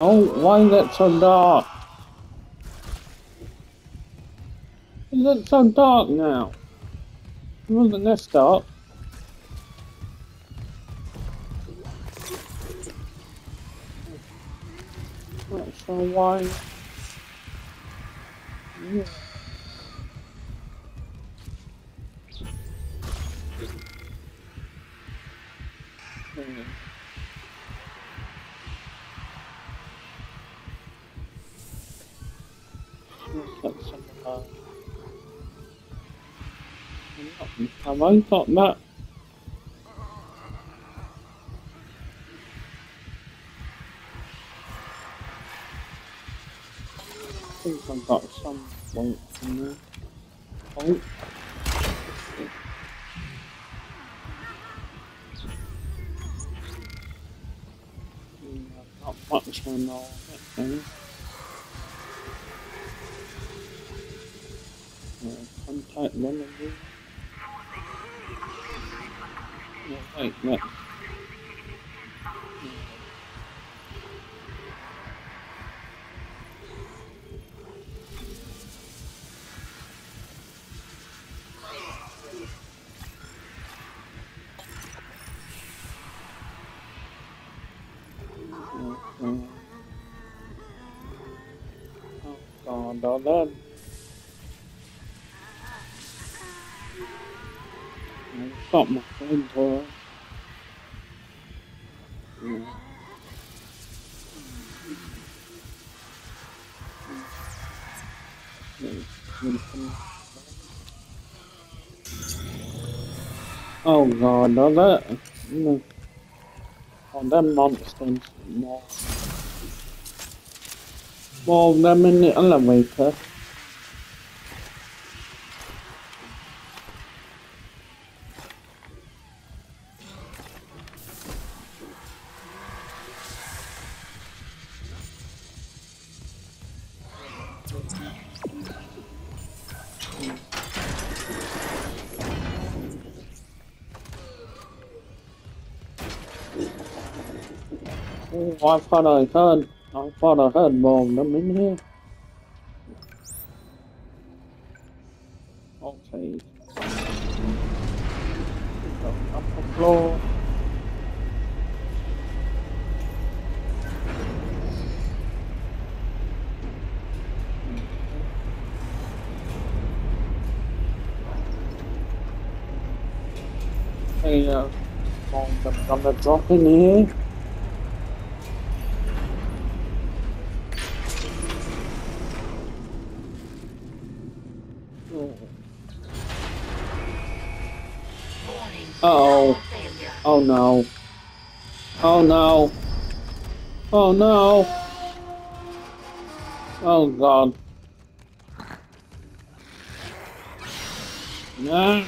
Oh, why is it so dark? Is it so dark now? It wasn't this dark. Not sure why. Yeah. Hmm. That's some of that. Have I got that? I think I've got some weight in there. Oh. Hmm, Not much on all. Uh, contact remedy. No, wait, oh, God, all that. I've my yeah. Oh god, all that. No. Oh, them monsters. More. More them in the elevator. I thought I heard. I thought I heard more of them in here. Okay. Go up the floor. Hey, uh, them gonna drop in here. Oh. Uh-oh. Oh no. Oh no. Oh no. Oh god. Nah.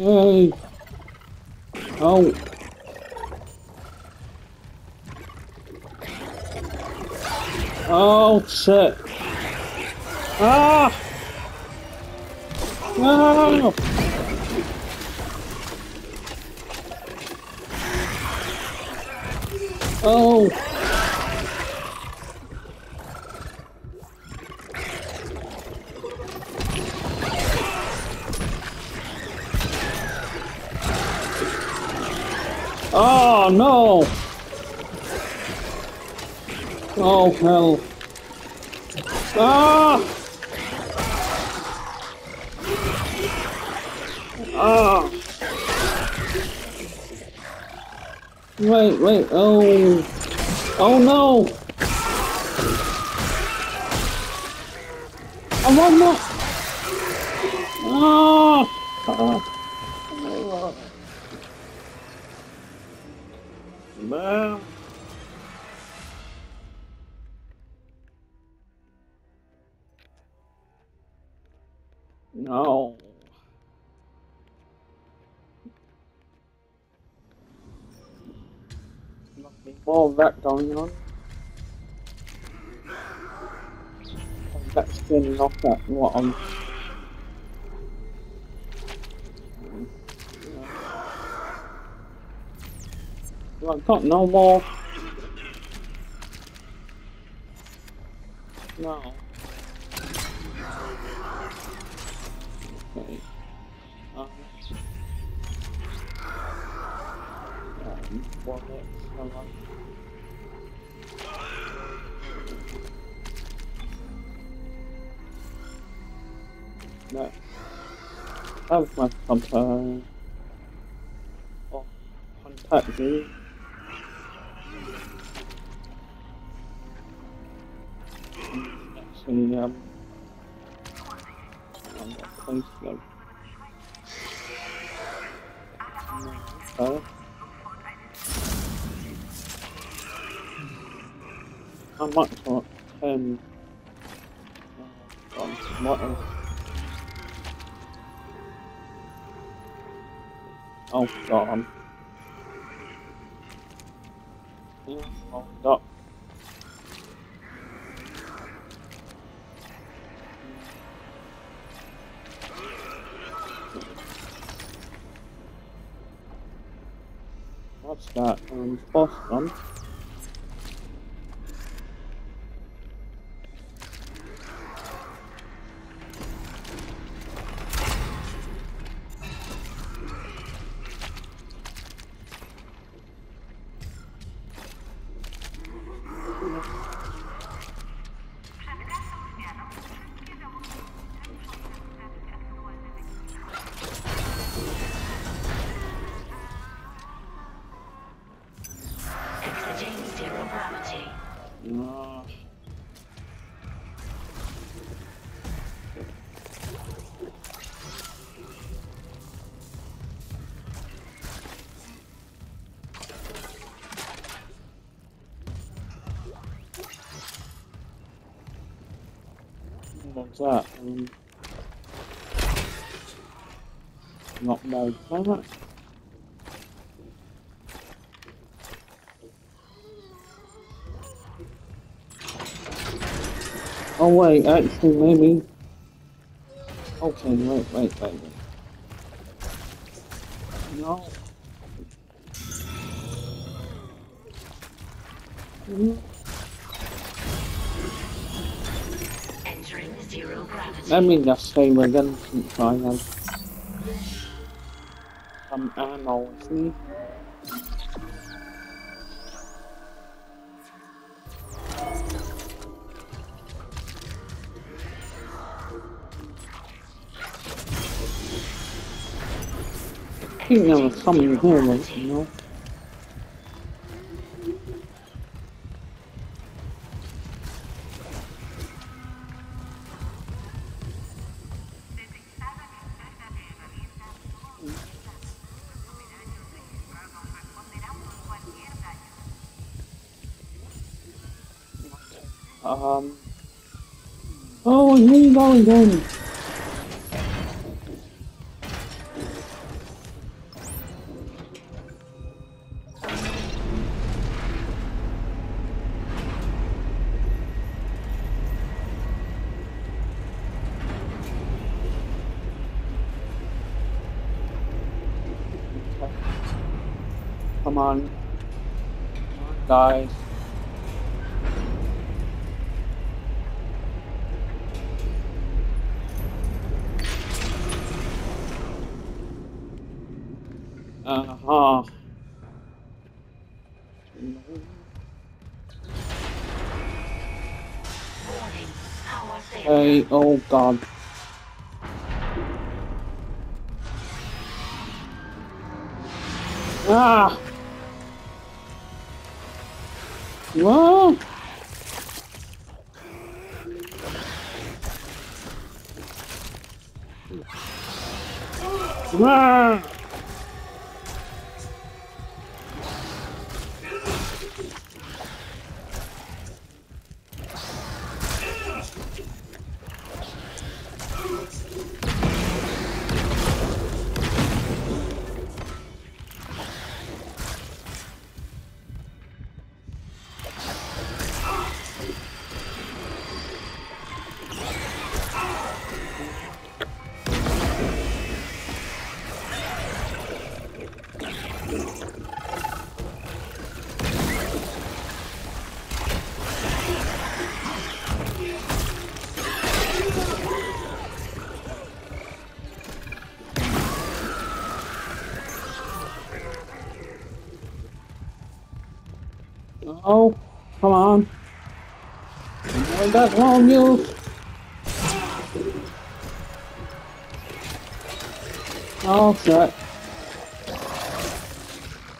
Hey. Oh. Oh shit. Ah. No. Oh. Oh no. Oh hell. Ah. Ah. Wait, wait, oh. Oh no! On the... Ah! Ah. That going on. That's getting off that what I'm I've got no more. No. Okay. Um, um, No. That was my compa. Oh, contact me. Actually, um, I'm not close though. Okay. How much for ten? Oh, what Oh, God. Yeah, hold up. What's that? Um, boss one. That? Um, not. Oh wait, actually maybe. Okay, wait, wait, wait, wait. No. Mm, Entering zero mean, Let me just stay with them and some ammo with me. I something here, you know. Here you go again. Come on. Come Hey, oh god. Ah! What? Ah! That's wrong news. Oh shit.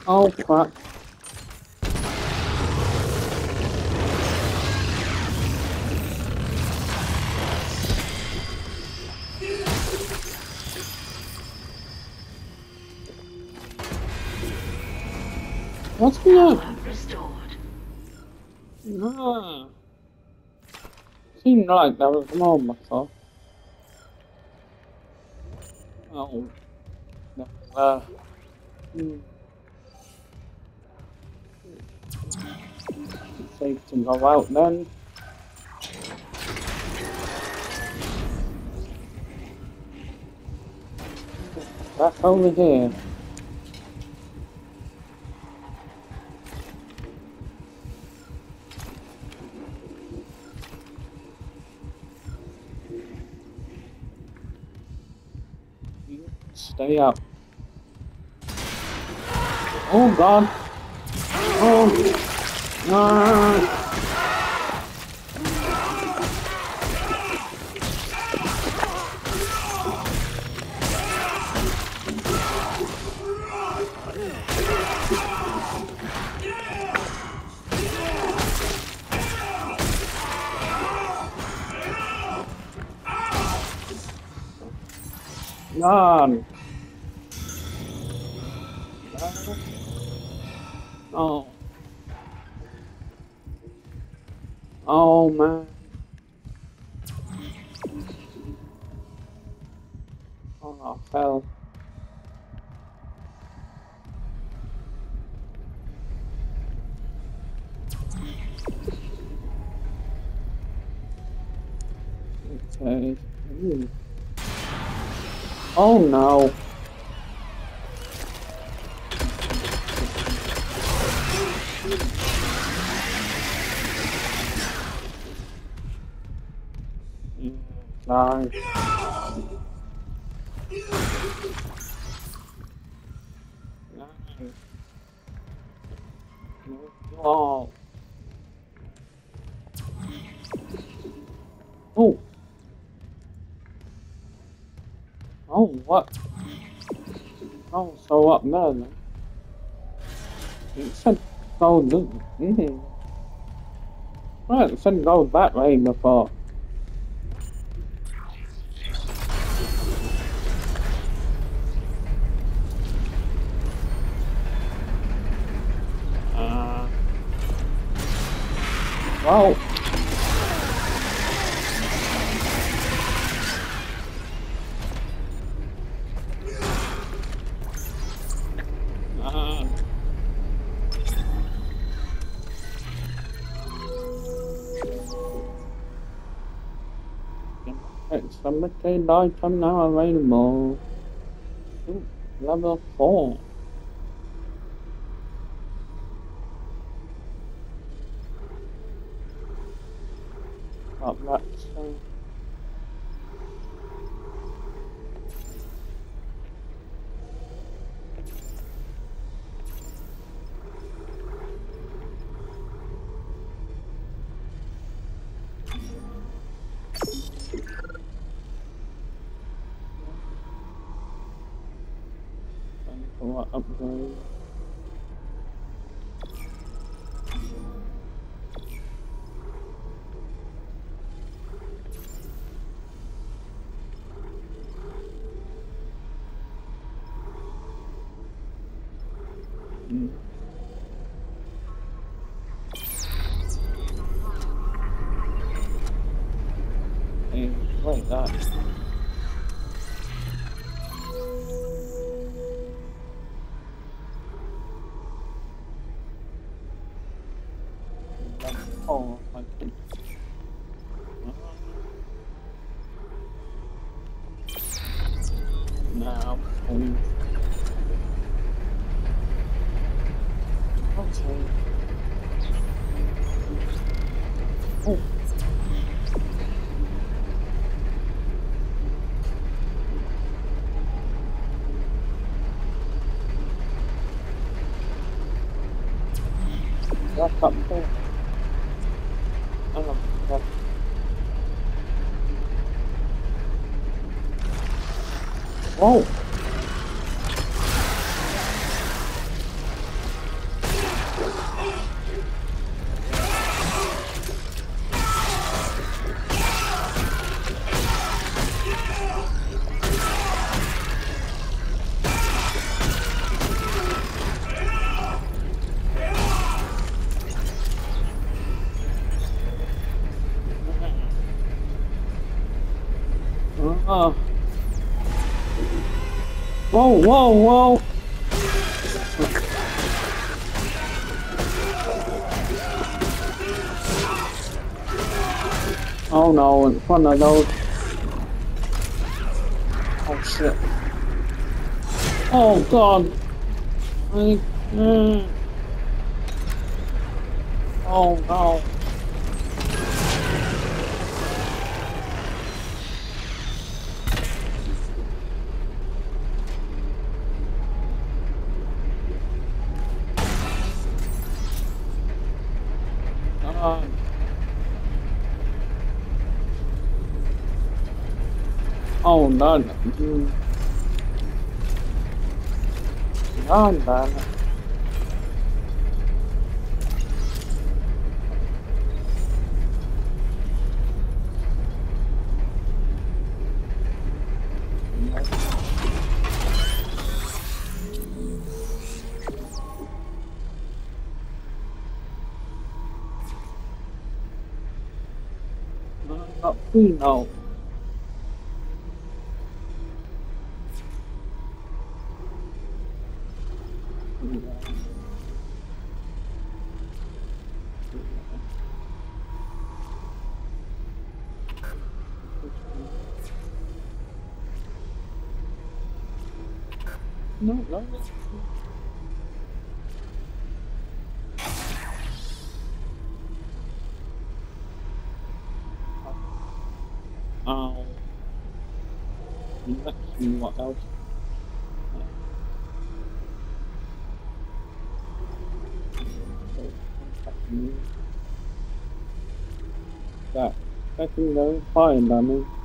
Oh crap. Like there was more before. Oh. No, uh. To go out then. Back over here. Stay up. Oh god. Oh. Ah. No. Nice. Nice. Oh. Oh, what? Oh, so there then. It said gold? Mm. Right, it said gold that way before. Uh, well, a limited item now available. Ooh, level 4. Oh, Whoa! Whoa, whoa, whoa! Oh no, front of those. Oh shit. Oh god. I, mm. Oh no. Ah. Oh no. Mm. No, no. No, secondary fire damage. Okay,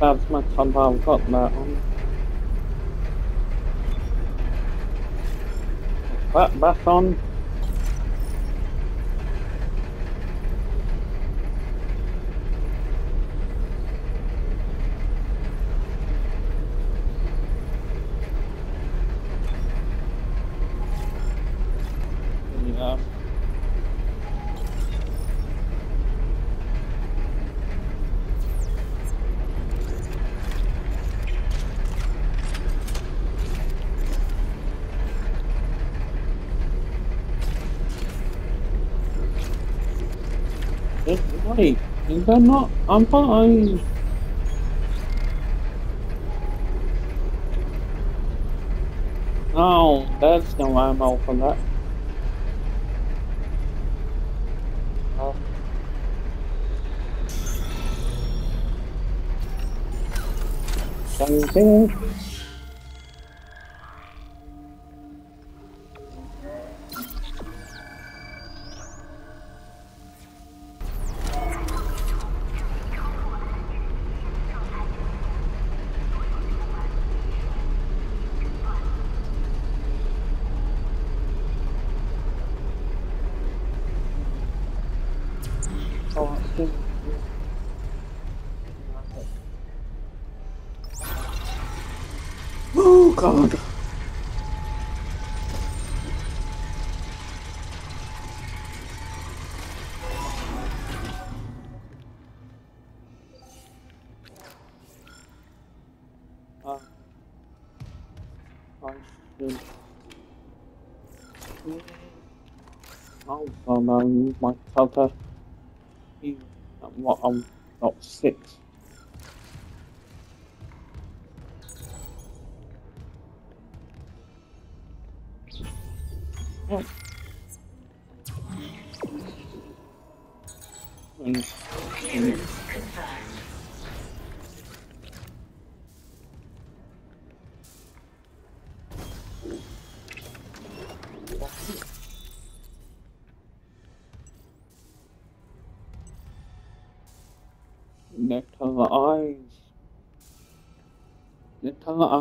That's my time I've got that on. That back on. Yeah. Just wait. That not? I'm fine. No, that's no ammo for that. Oh. Thank Oh, well, no, my cover. You, what, I'm not six. Oh. Mm.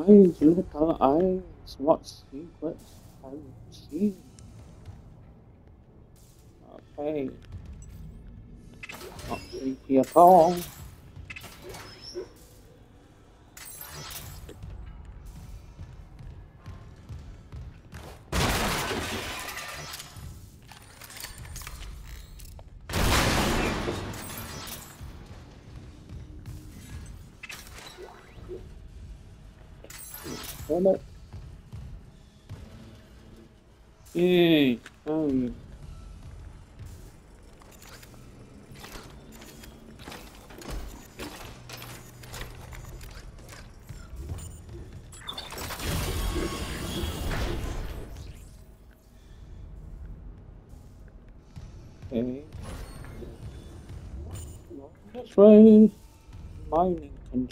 Eyes, little eyes, what secrets have you seen? Okay. Not creepy at all.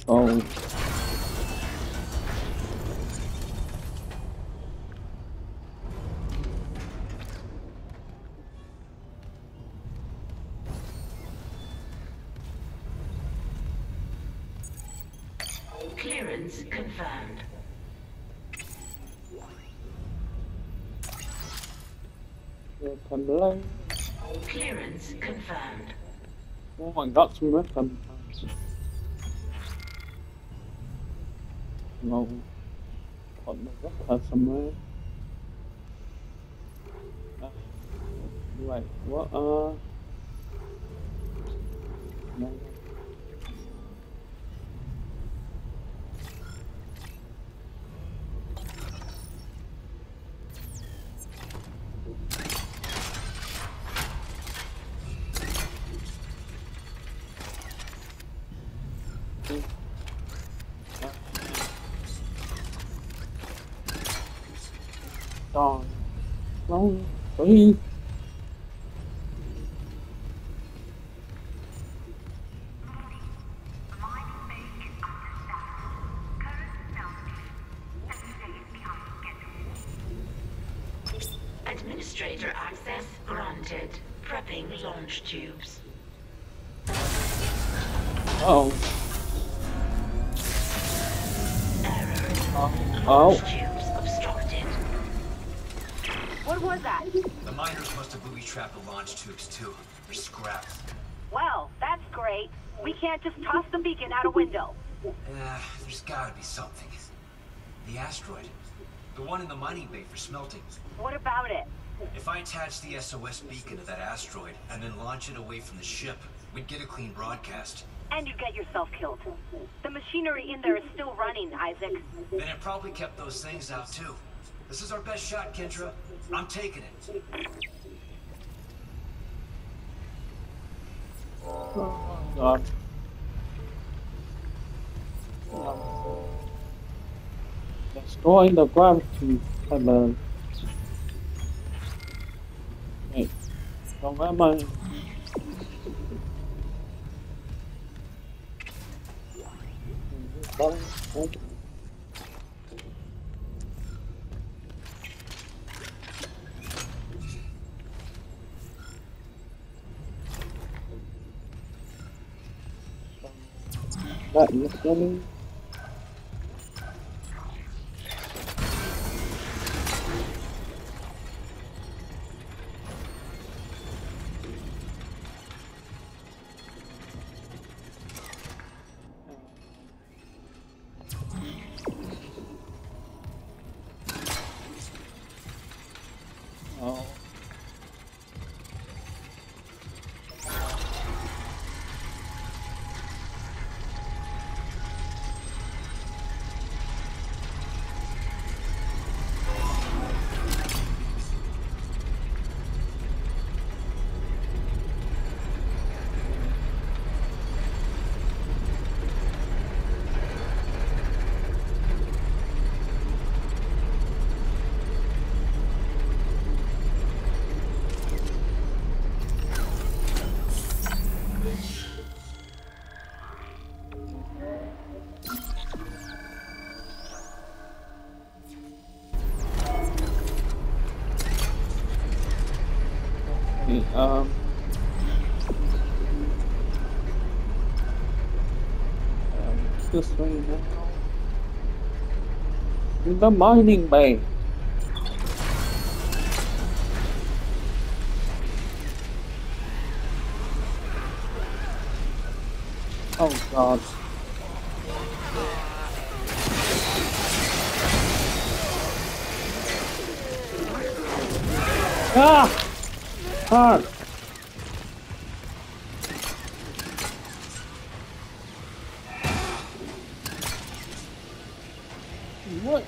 Control. Clearance confirmed. Clearance confirmed. Oh, I got some weapon. No. Put the weapon somewhere. Uh, wait, what, uh... No. Darn. In the mining bay for smelting. What about it? If I attach the SOS beacon to that asteroid and then launch it away from the ship, we'd get a clean broadcast. And you'd get yourself killed. The machinery in there is still running, Isaac. Then it probably kept those things out too. This is our best shot, Kendra. I'm taking it. Oh, God. Destroying the gravity element. Wait. So where am I? That listening. Oh. Um. um, This way now. The mining bay. Oh god. Hard. What?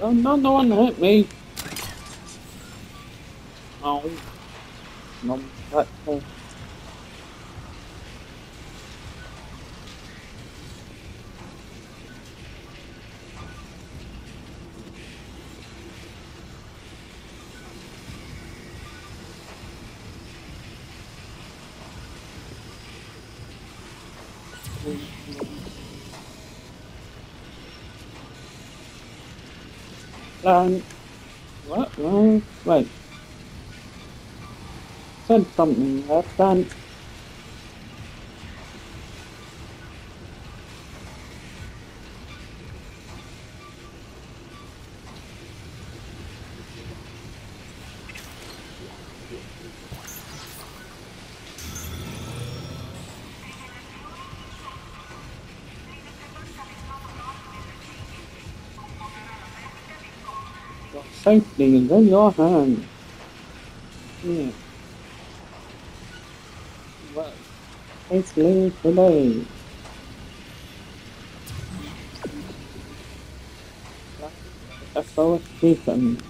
No, no, no one hit me. Oh. No, that. Um, what? Wait. Said something last time. Safety is in your hands. Yeah. Well, safely today. SOS Beacon.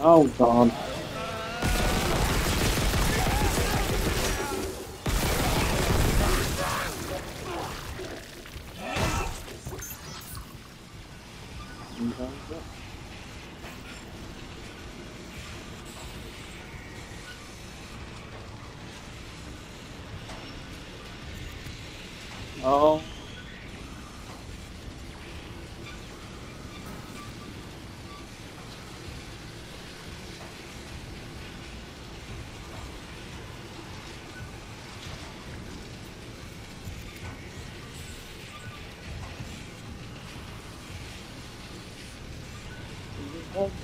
Oh god.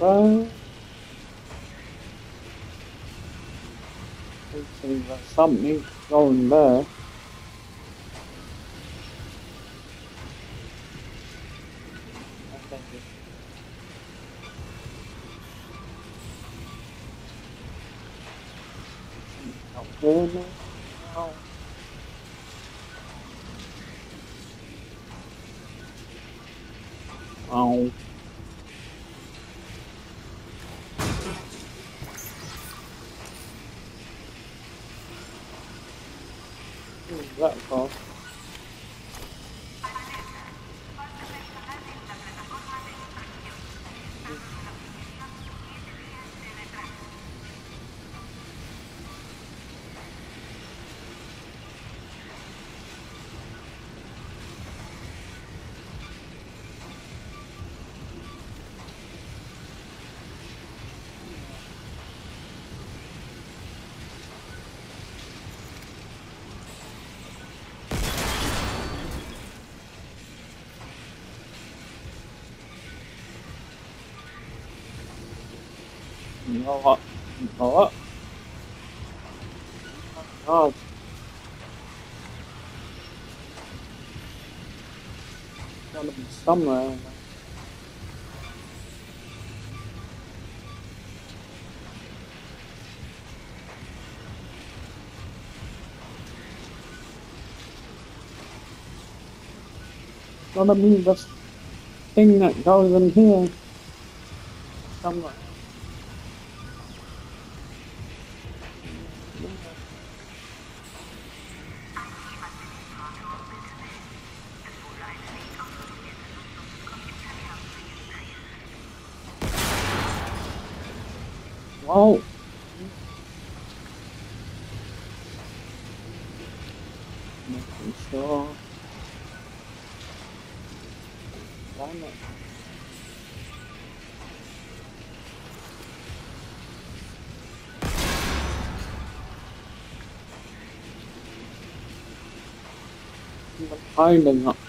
Okay. Let's see, there's something going there. You? Oh. Gotta be somewhere. Gotta be this thing that goes in here. Somewhere. I don't know.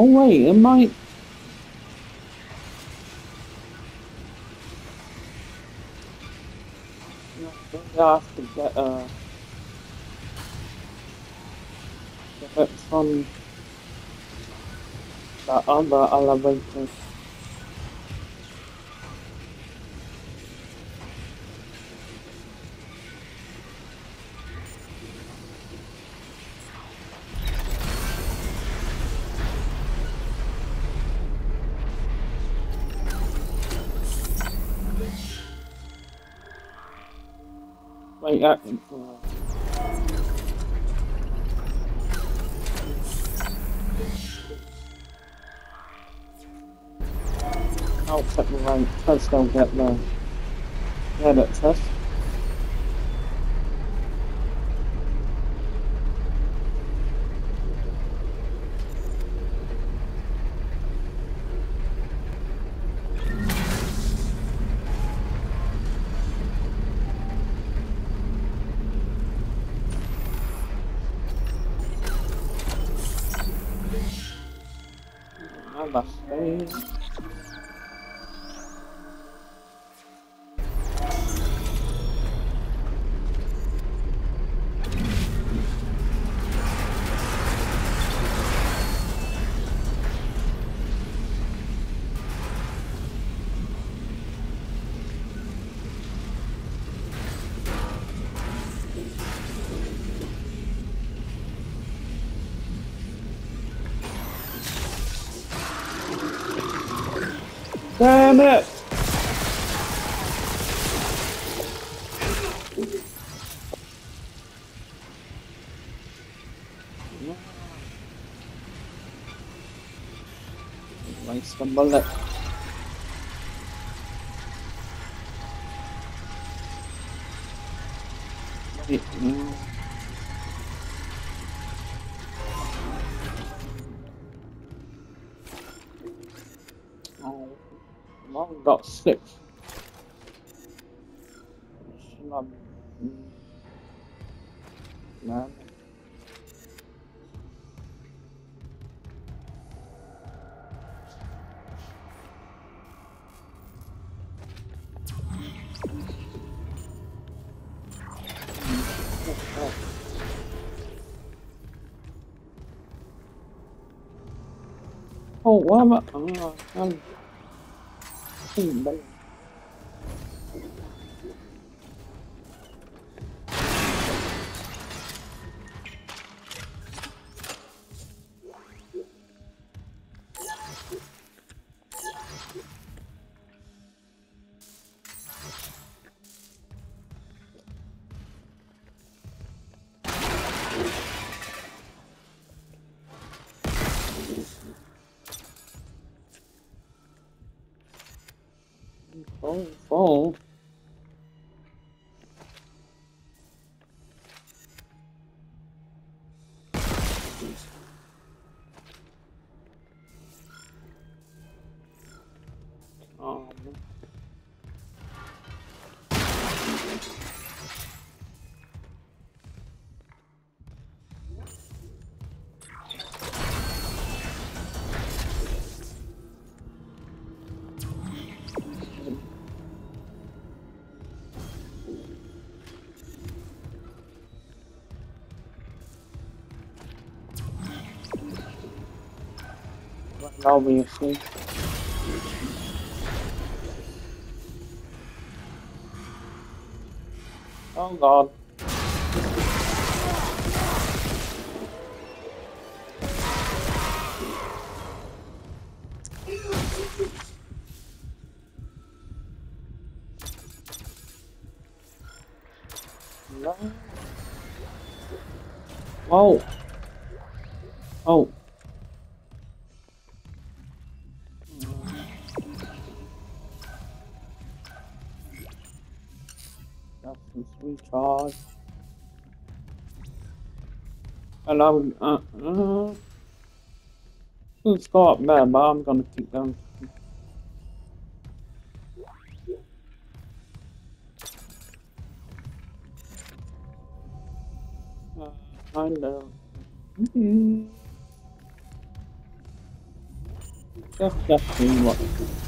Oh wait, it might. I to get uh, get it from the other elevator. Wait, uh, I'll put the right test, I'll get the edit test. Damn it! Waste a bullet. Got six. Oh, what am I? Oh, I'm. But- Oh, oh. Obviously. Oh god. And I'm, uh, uh, it's up but I'm gonna keep going. Uh, I know. Mhm. Just, just what.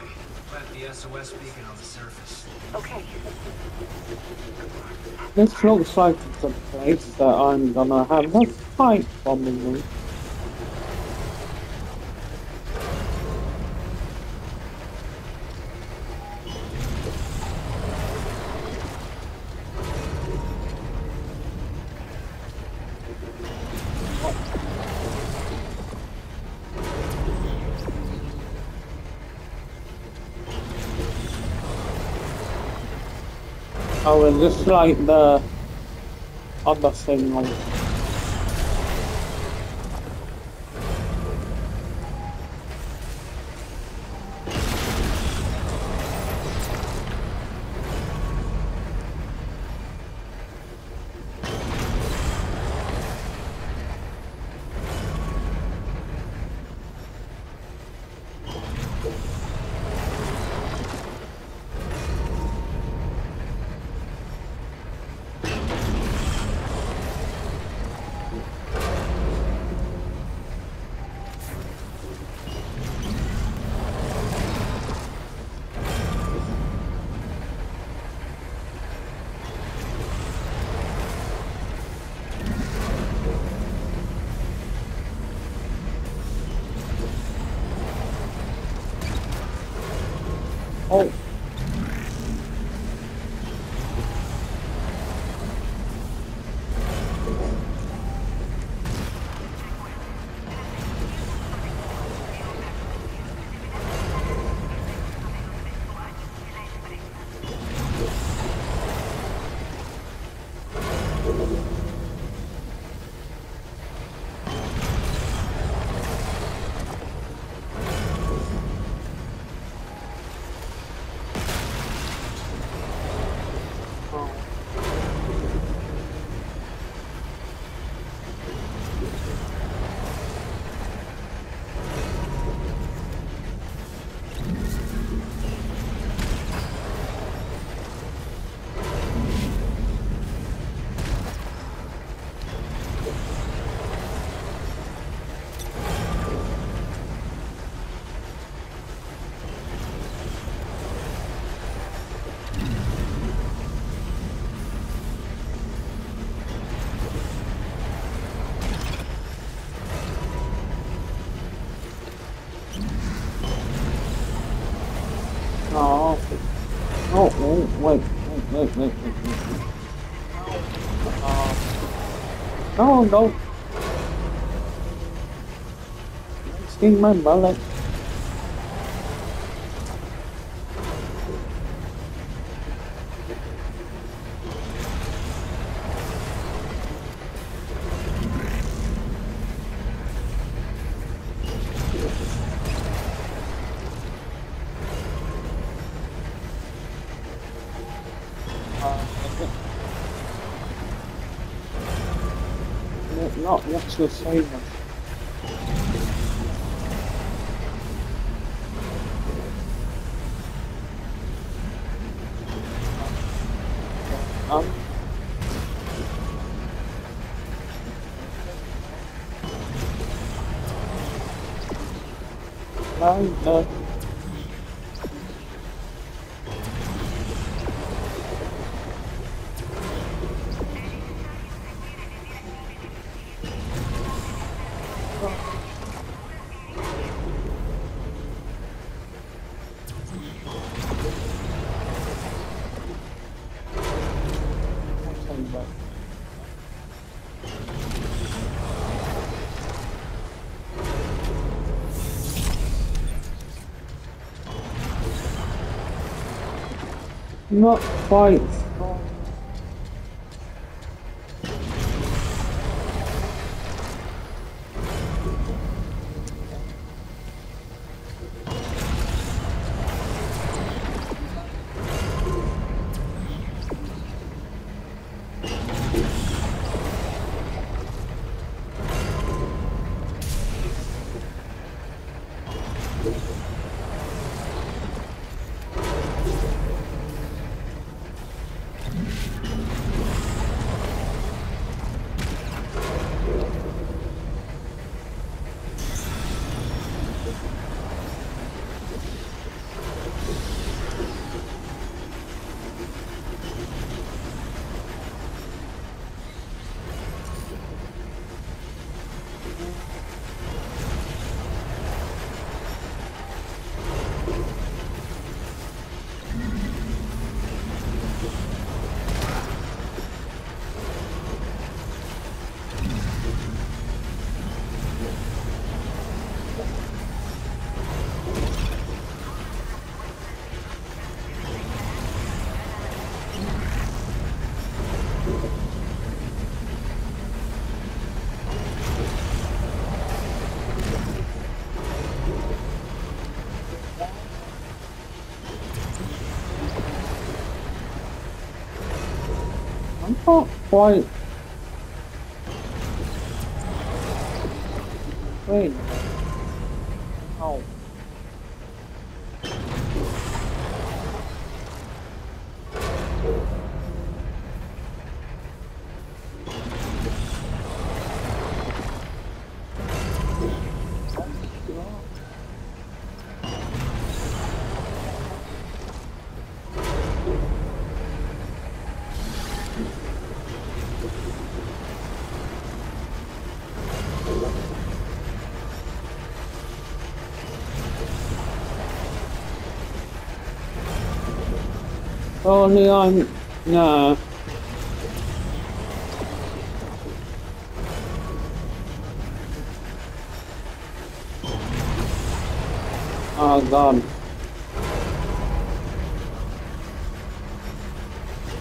Plant the SOS beacon on the surface. Okay. This looks like it's a place that I'm gonna have a fight probably. Oh, this like the other thing? Like, oh, Uh, no. Sting my bullet. Uh, no, not what's the same Not quite. Quite. Wait. Only I'm. Oh ah, god.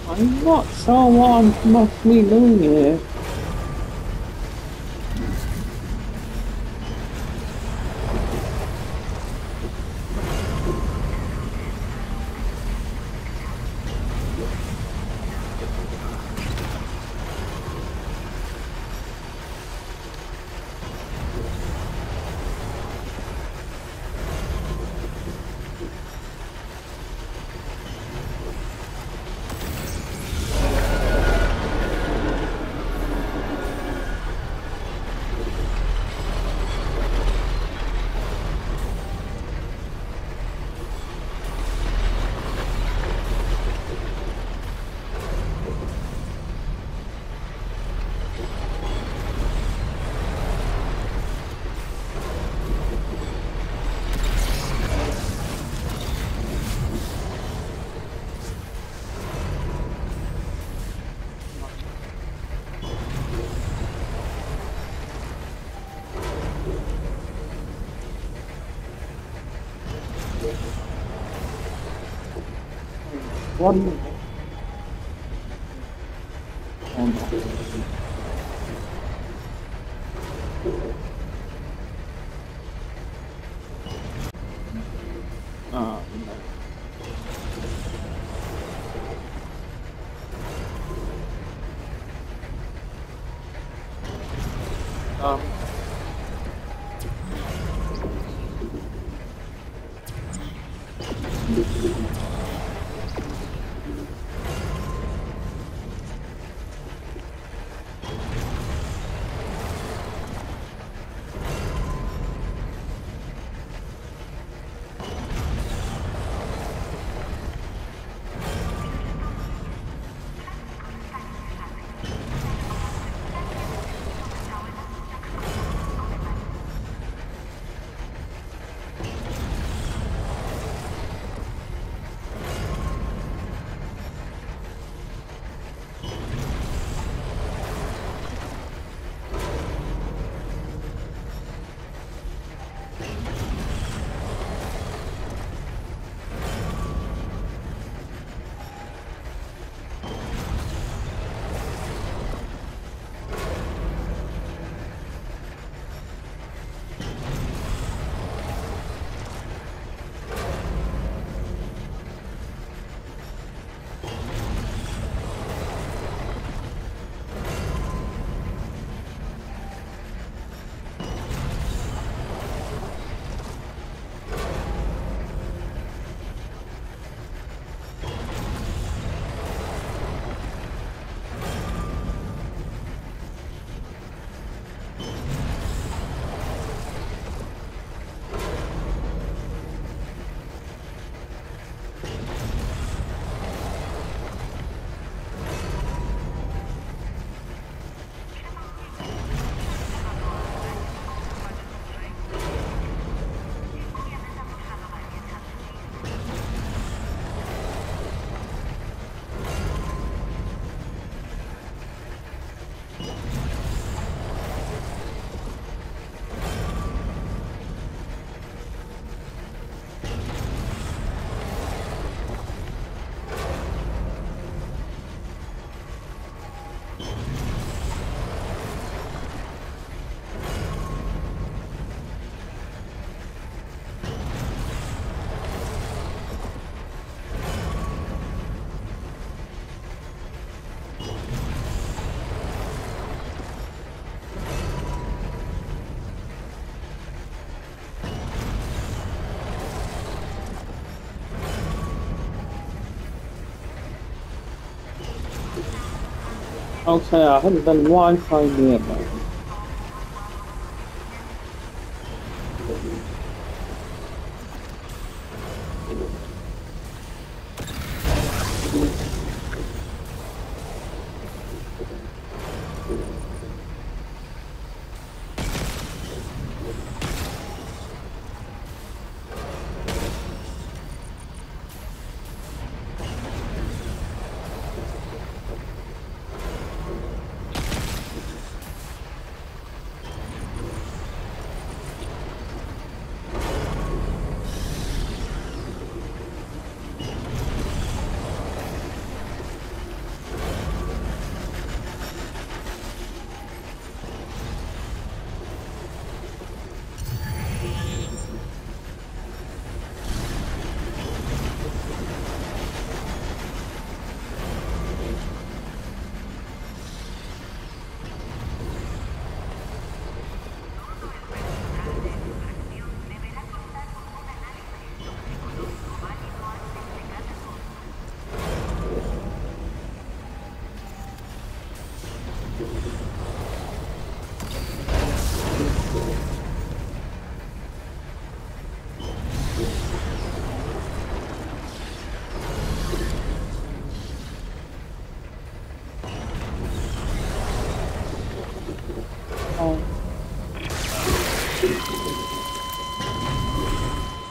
I'm not sure what I'm supposed to be doing here. Oh Okay, I haven't done Wi-Fi yet.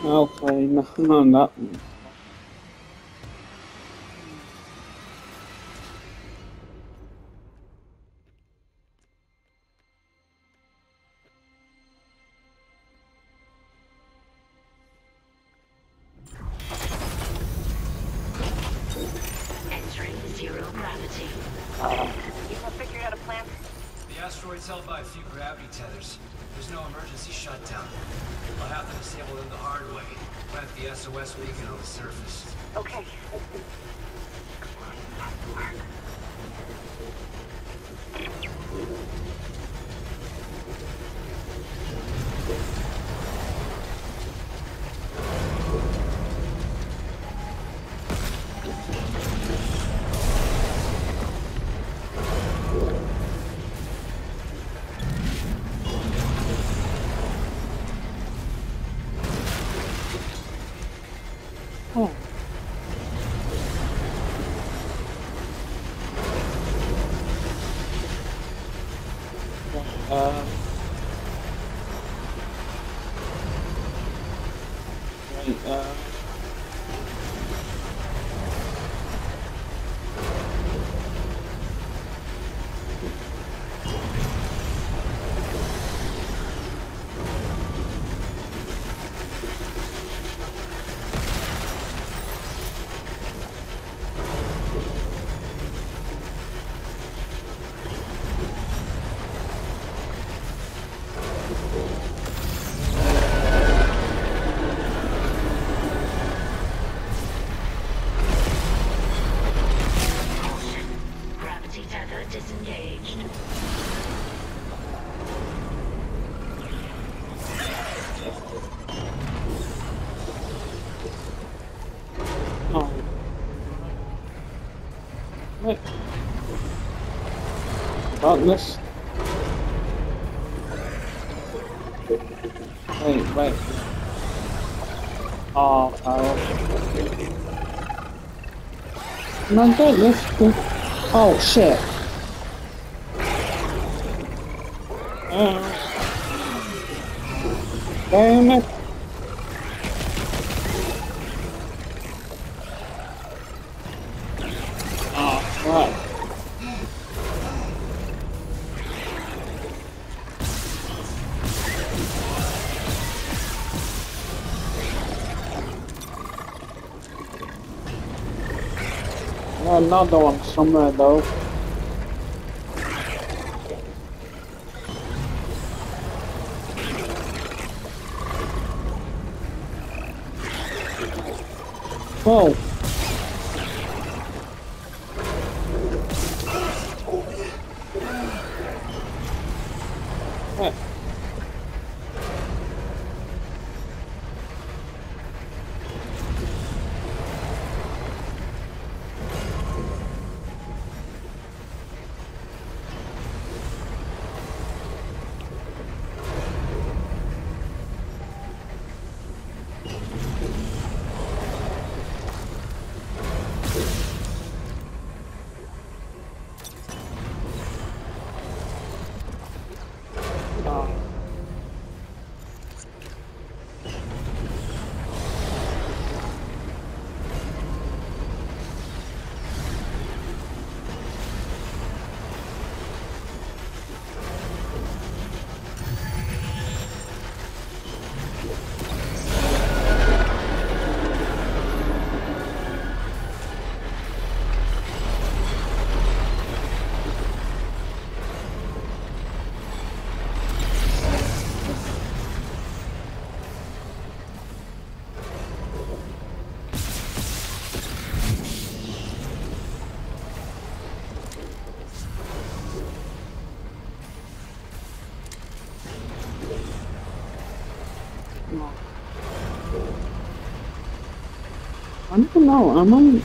Okay, no, no, no. Entering Darkness. Wait, wait. Oh, power. My goodness. Oh, shit. Uh, damn it. Another one somewhere though. Whoa. Know. I'm on.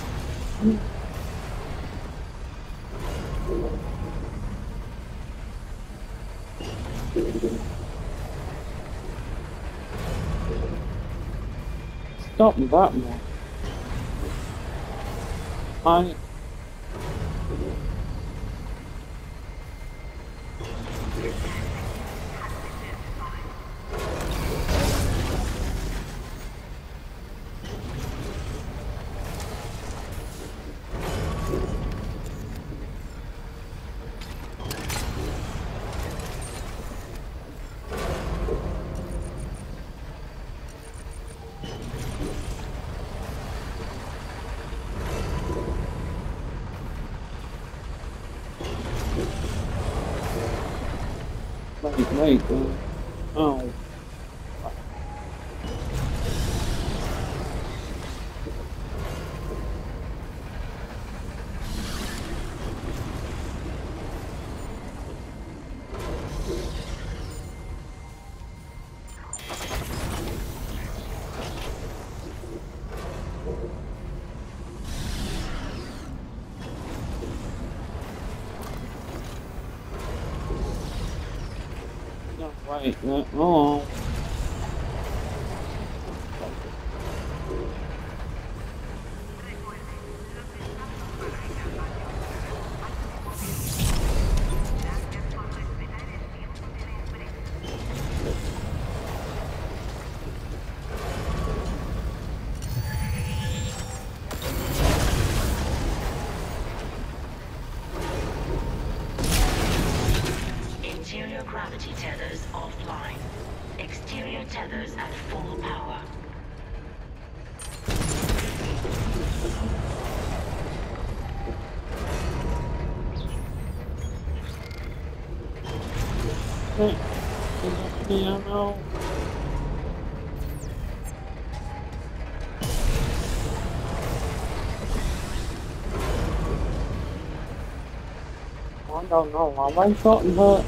Stop that one. I. Wait, No, wait, no, oh. Yeah, no. I don't know. I went gotten hurt.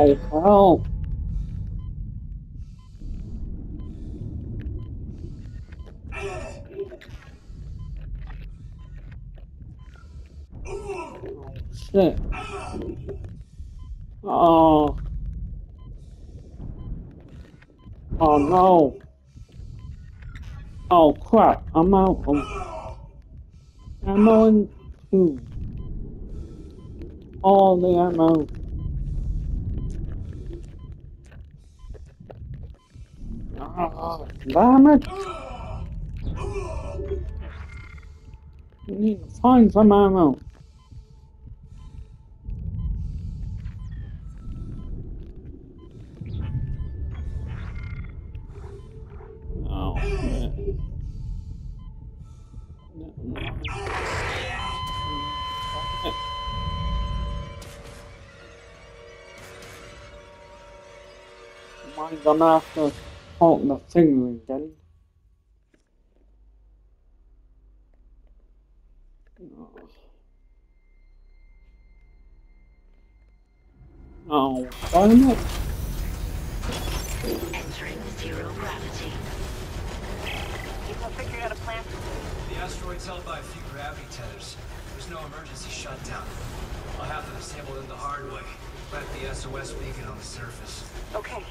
Oh! Oh, shit. Oh. Oh no. Oh crap, I'm out of ammo and two. All the ammo. We need to find some ammo. Oh, I'm after halt the finger again. Oh, oh damn it. Entering zero gravity. People figured out a plan. The asteroid's held by a few gravity tethers. There's no emergency shutdown. I'll have to disable them the hard way. Plant the SOS beacon on the surface. Okay.